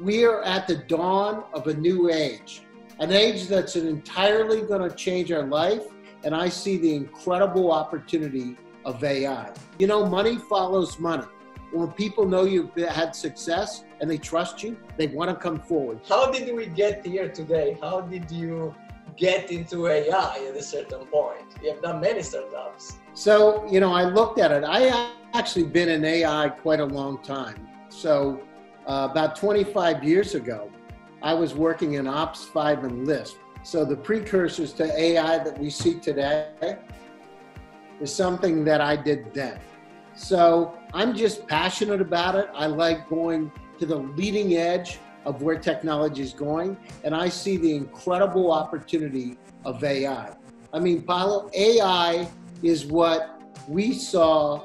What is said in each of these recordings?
we are at the dawn of a new age, an age that's entirely going to change our life. And I see the incredible opportunity of AI. You know, money follows money. When people know you've had success and they trust you, they want to come forward. How did we get here today? How did you get into AI at a certain point? You have done many startups. So, you know, I looked at it. I actually been in AI quite a long time. So, uh, about 25 years ago, I was working in Ops 5 and Lisp. So, the precursors to AI that we see today is something that I did then. So, I'm just passionate about it. I like going to the leading edge of where technology is going, and I see the incredible opportunity of AI. I mean, Paolo, AI is what we saw,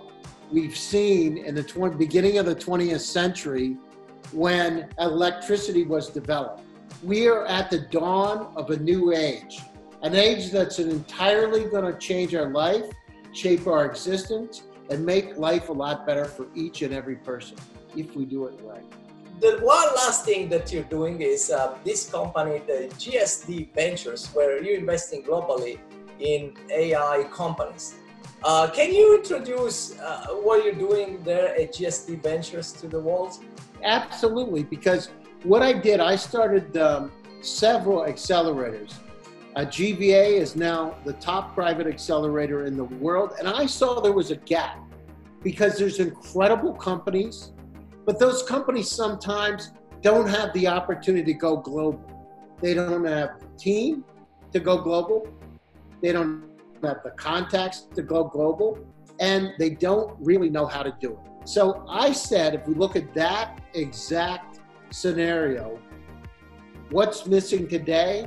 we've seen in the 20, beginning of the 20th century when electricity was developed. We are at the dawn of a new age, an age that's entirely going to change our life, shape our existence, and make life a lot better for each and every person if we do it right. The one last thing that you're doing is uh, this company, the GSD Ventures, where you're investing globally in AI companies. Uh, can you introduce uh, what you're doing there at GSD Ventures to the world? Absolutely, because what I did, I started um, several accelerators. Uh, is now the top private accelerator in the world, and I saw there was a gap because there's incredible companies, but those companies sometimes don't have the opportunity to go global. They don't have the team to go global. They don't have the contacts to go global, and they don't really know how to do it. So I said, if we look at that exact scenario, what's missing today?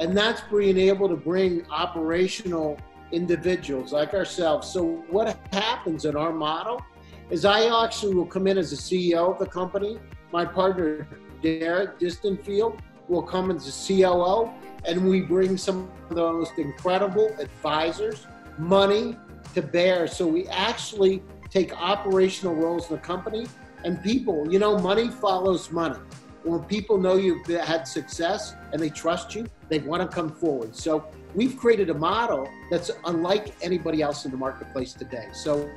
And that's being able to bring operational individuals like ourselves. So what happens in our model is I actually will come in as the CEO of the company. My partner, Derek Distenfield, will come as the COO, and we bring some of the most incredible advisors, money to bear. So we actually take operational roles in the company and people. You know, money follows money. When people know you've had success and they trust you, they want to come forward. So we've created a model that's unlike anybody else in the marketplace today. So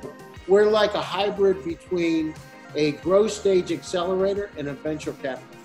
we're like a hybrid between a growth stage accelerator and a venture capital.